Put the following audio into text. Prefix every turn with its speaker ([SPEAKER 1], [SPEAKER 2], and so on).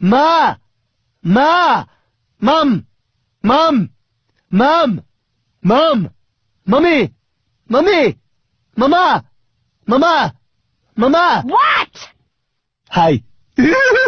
[SPEAKER 1] Ma! Ma! Mum! Mum! Mum! Mum! Mummy! Mummy! Mama! Mama! Mama!
[SPEAKER 2] What?
[SPEAKER 1] Hi.